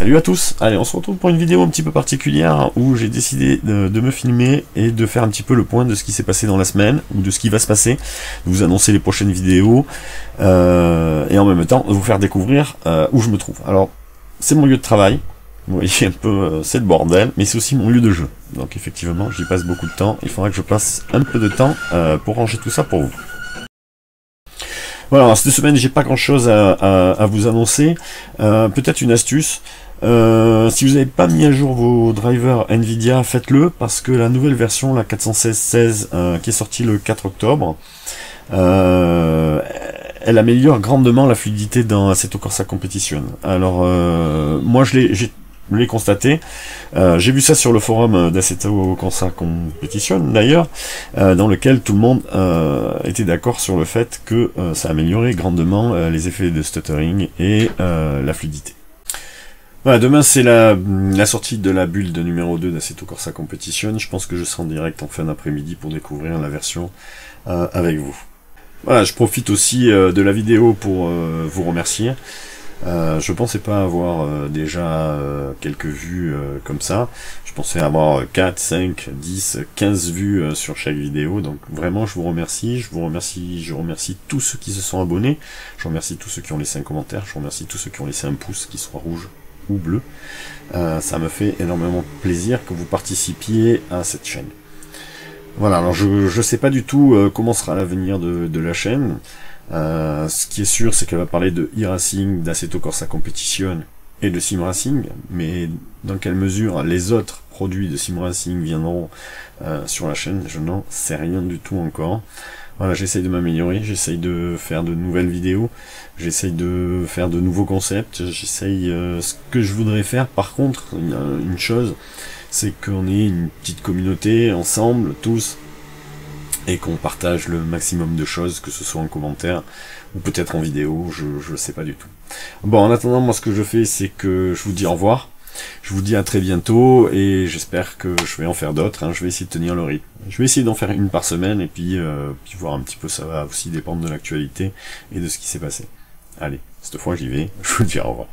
Salut à tous Allez, on se retrouve pour une vidéo un petit peu particulière où j'ai décidé de, me filmer et de faire un petit peu le point de ce qui s'est passé dans la semaine, ou de ce qui va se passer, de vous annoncer les prochaines vidéos, euh, et en même temps vous faire découvrir euh, où je me trouve. Alors, c'est mon lieu de travail, vous voyez un peu, euh, c'est le bordel, mais c'est aussi mon lieu de jeu. Donc effectivement, j'y passe beaucoup de temps, il faudra que je passe un peu de temps pour ranger tout ça pour vous. Voilà, cette semaine, j'ai pas grand chose à, vous annoncer. Peut-être une astuce. Euh, si vous n'avez pas mis à jour vos drivers Nvidia, faites-le parce que la nouvelle version, la 416.16, euh, qui est sortie le 4 octobre, elle améliore grandement la fluidité dans Assetto Corsa Competition. Alors, moi, je l'ai, l'ai constaté. Euh, j'ai vu ça sur le forum d'Assetto Corsa Competition d'ailleurs, euh, dans lequel tout le monde euh, était d'accord sur le fait que ça améliorait grandement les effets de stuttering et la fluidité. Voilà, demain c'est la, sortie de la build numéro 2 d'Assetto Corsa Competition. Je pense que je serai en direct en fin d'après-midi pour découvrir la version avec vous. Voilà, je profite aussi de la vidéo pour vous remercier. Euh, je pensais pas avoir euh, déjà euh, quelques vues comme ça. Je pensais avoir 4, 5, 10, 15 vues sur chaque vidéo. Donc vraiment, je vous remercie. Je vous remercie. Je remercie tous ceux qui se sont abonnés. Je remercie tous ceux qui ont laissé un commentaire. Je remercie tous ceux qui ont laissé un pouce, qui soit rouge bleu. ça me fait énormément plaisir que vous participiez à cette chaîne. Voilà, alors je ne sais pas du tout comment sera l'avenir de, la chaîne. Euh, ce qui est sûr, c'est qu'elle va parler de e-racing, d'Assetto Corsa Competition et de Sim Racing, mais dans quelle mesure les autres produits de Sim Racing viendront euh, sur la chaîne, je n'en sais rien du tout encore. Voilà, j'essaye de m'améliorer, j'essaye de faire de nouvelles vidéos, j'essaye de faire de nouveaux concepts, j'essaye euh, ce que je voudrais faire. Par contre, une chose, c'est qu'on est une petite communauté ensemble, tous, et qu'on partage le maximum de choses, que ce soit en commentaire ou peut-être en vidéo, je ne sais pas du tout. Bon, en attendant, moi ce que je fais, c'est que je vous dis au revoir. Je vous dis à très bientôt et j'espère que je vais en faire d'autres. Hein. Je vais essayer de tenir le rythme. Je vais essayer d'en faire une par semaine et puis, euh, puis voir un petit peu. Ça va aussi dépendre de l'actualité et de ce qui s'est passé. Allez, cette fois j'y vais. Je vous dis au revoir.